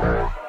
Bye.